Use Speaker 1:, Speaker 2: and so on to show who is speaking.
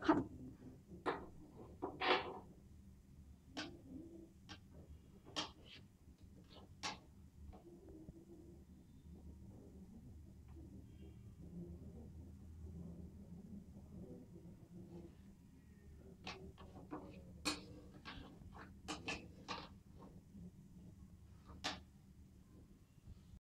Speaker 1: 好。